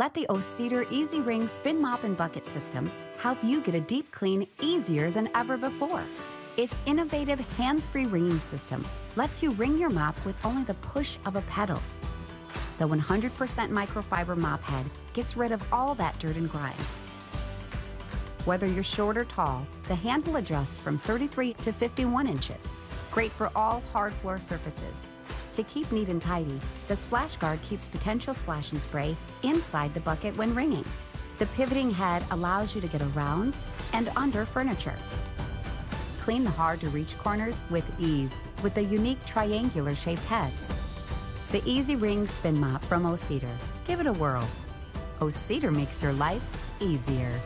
Let the O-Cedar EasyWring Spin Mop and Bucket System help you get a deep clean easier than ever before. Its innovative hands-free wringing system lets you wring your mop with only the push of a pedal. The 100% microfiber mop head gets rid of all that dirt and grime. Whether you're short or tall, the handle adjusts from 33 to 51 inches. Great for all hard floor surfaces. To keep neat and tidy, the splash guard keeps potential splash and spray inside the bucket when wringing. The pivoting head allows you to get around and under furniture. Clean the hard to reach corners with ease with the unique triangular shaped head. The EasyWring Spin Mop from O-Cedar. Give it a whirl. O-Cedar makes your life easier.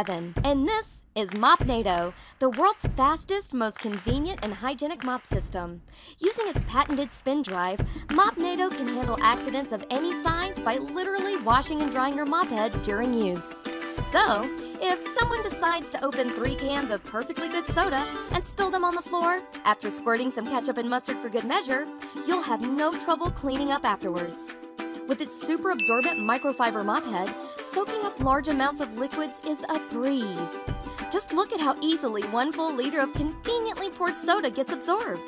Kevin, and this is Mopnado, the world's fastest, most convenient, and hygienic mop system. Using its patented spin drive, Mopnado can handle accidents of any size by literally washing and drying your mop head during use. So, if someone decides to open three cans of perfectly good soda and spill them on the floor after squirting some ketchup and mustard for good measure, you'll have no trouble cleaning up afterwards. With its super absorbent microfiber mop head, soaking up large amounts of liquids is a breeze. Just look at how easily one full liter of conveniently poured soda gets absorbed.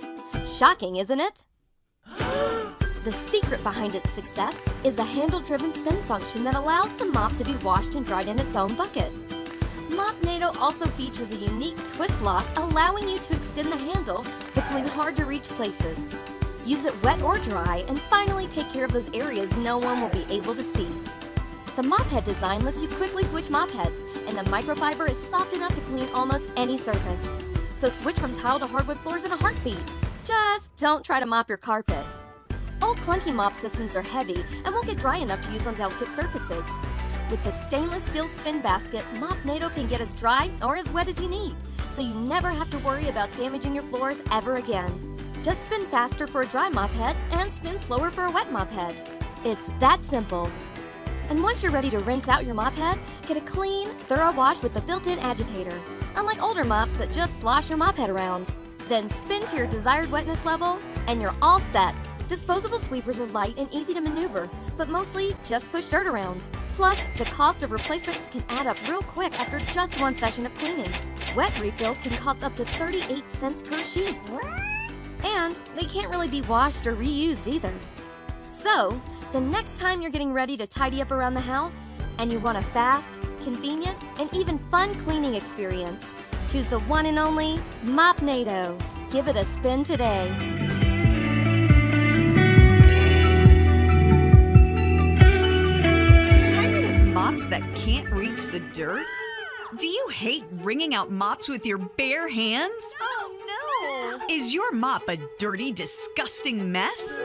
Shocking, isn't it? The secret behind its success is the handle driven spin function that allows the mop to be washed and dried in its own bucket. Mopnado also features a unique twist lock allowing you to extend the handle to clean hard to reach places. Use it wet or dry and finally take care of those areas no one will be able to see. The mop head design lets you quickly switch mop heads, and the microfiber is soft enough to clean almost any surface. So switch from tile to hardwood floors in a heartbeat. Just don't try to mop your carpet. Old clunky mop systems are heavy and won't get dry enough to use on delicate surfaces. With the stainless steel spin basket, Mopnado can get as dry or as wet as you need, so you never have to worry about damaging your floors ever again. Just spin faster for a dry mop head and spin slower for a wet mop head. It's that simple. And once you're ready to rinse out your mop head, get a clean, thorough wash with the built-in agitator, unlike older mops that just slosh your mop head around. Then spin to your desired wetness level, and you're all set. Disposable sweepers are light and easy to maneuver, but mostly just push dirt around. Plus, the cost of replacements can add up real quick after just one session of cleaning. Wet refills can cost up to 38 cents per sheet. And they can't really be washed or reused either. So, the next time you're getting ready to tidy up around the house and you want a fast, convenient, and even fun cleaning experience, choose the one and only Mopnado. Give it a spin today. Tired of mops that can't reach the dirt? Do you hate wringing out mops with your bare hands? Oh no! Is your mop a dirty, disgusting mess?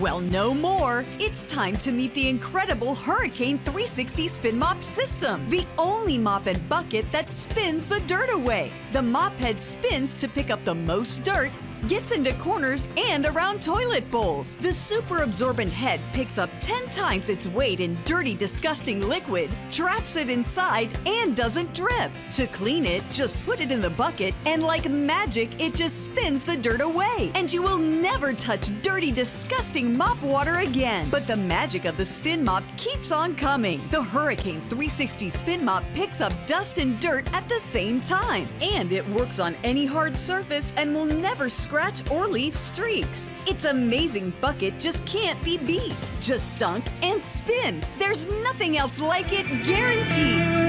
Well, no more. It's time to meet the incredible Hurricane 360 Spin Mop System, the only mop and bucket that spins the dirt away. The mop head spins to pick up the most dirt gets into corners and around toilet bowls. The super absorbent head picks up 10 times its weight in dirty, disgusting liquid, traps it inside, and doesn't drip. To clean it, just put it in the bucket, and like magic, it just spins the dirt away. And you will never touch dirty, disgusting mop water again. But the magic of the spin mop keeps on coming. The Hurricane 360 spin mop picks up dust and dirt at the same time. And it works on any hard surface and will never scratch or leave streaks. Its amazing bucket just can't be beat. Just dunk and spin. There's nothing else like it, guaranteed.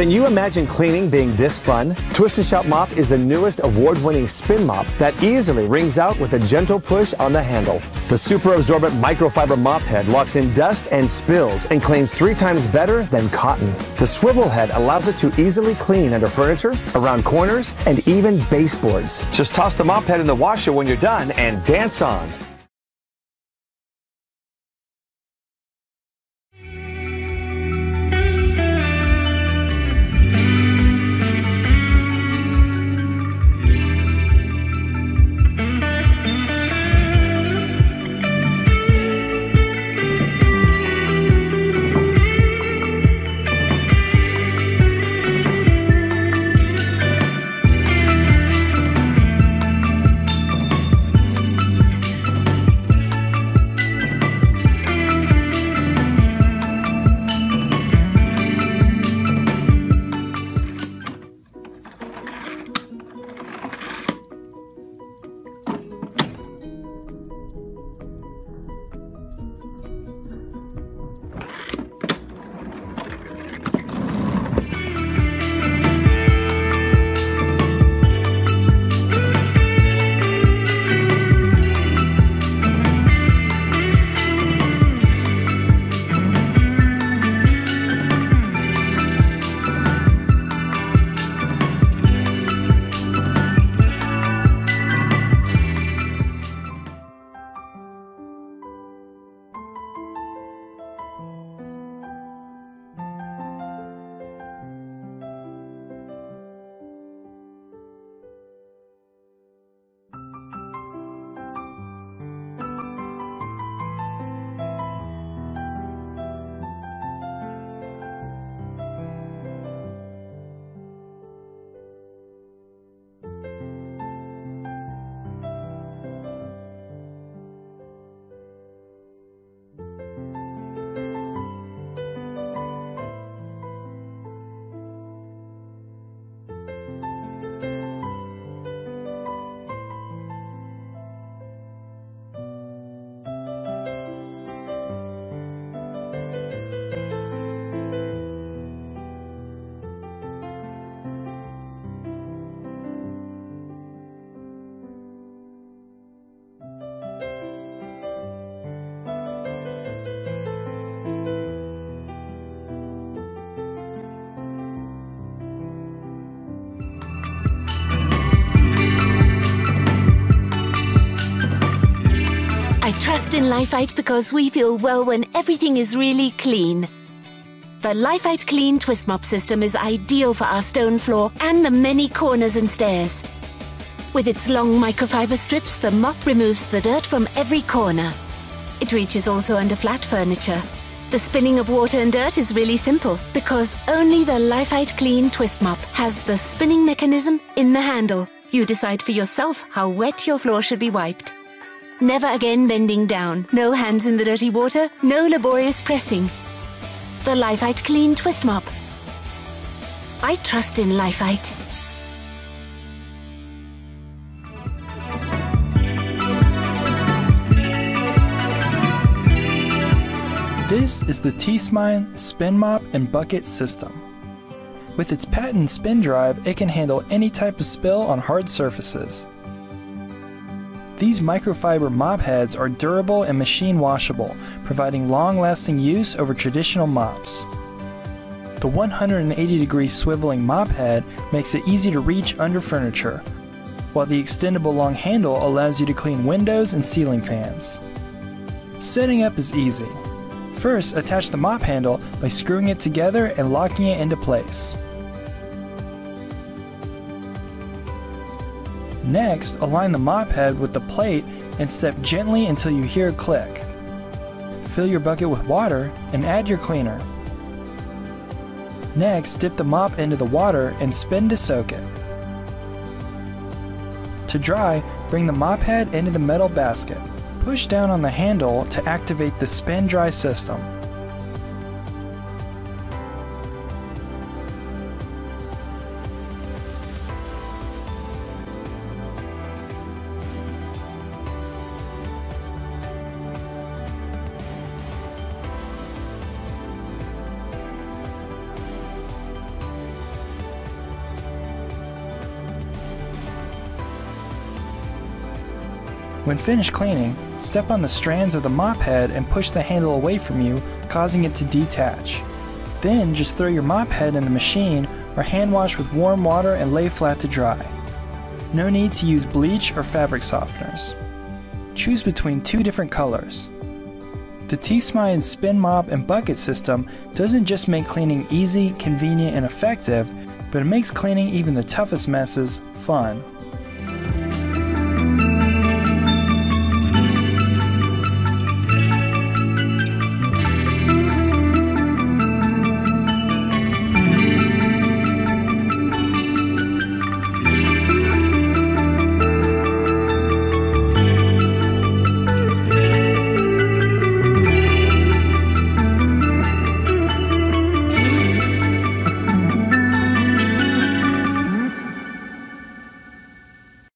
Can you imagine cleaning being this fun? Twist and Shout Mop is the newest award-winning spin mop that easily wrings out with a gentle push on the handle. The super absorbent microfiber mop head locks in dust and spills and cleans three times better than cotton. The swivel head allows it to easily clean under furniture, around corners, and even baseboards. Just toss the mop head in the washer when you're done and dance on. Trust in Leifheit because we feel well when everything is really clean. The Leifheit Clean Twist Mop system is ideal for our stone floor and the many corners and stairs. With its long microfiber strips, the mop removes the dirt from every corner. It reaches also under flat furniture. The spinning of water and dirt is really simple because only the Leifheit Clean Twist Mop has the spinning mechanism in the handle. You decide for yourself how wet your floor should be wiped. Never again bending down, no hands in the dirty water, no laborious pressing. The Leifheit Clean Twist Mop. I trust in Leifheit. This is the Tsmine Spin Mop and Bucket System. With its patent spin drive, it can handle any type of spill on hard surfaces. These microfiber mop heads are durable and machine washable, providing long-lasting use over traditional mops. The 180 degree swiveling mop head makes it easy to reach under furniture, while the extendable long handle allows you to clean windows and ceiling fans. Setting up is easy. First, attach the mop handle by screwing it together and locking it into place. Next, align the mop head with the plate and step gently until you hear a click. Fill your bucket with water and add your cleaner. Next, dip the mop into the water and spin to soak it. To dry, bring the mop head into the metal basket. Push down on the handle to activate the spin dry system. When finished cleaning, step on the strands of the mop head and push the handle away from you, causing it to detach. Then just throw your mop head in the machine or hand wash with warm water and lay flat to dry. No need to use bleach or fabric softeners. Choose between two different colors. The Tsmine spin mop and bucket system doesn't just make cleaning easy, convenient, and effective, but it makes cleaning even the toughest messes fun.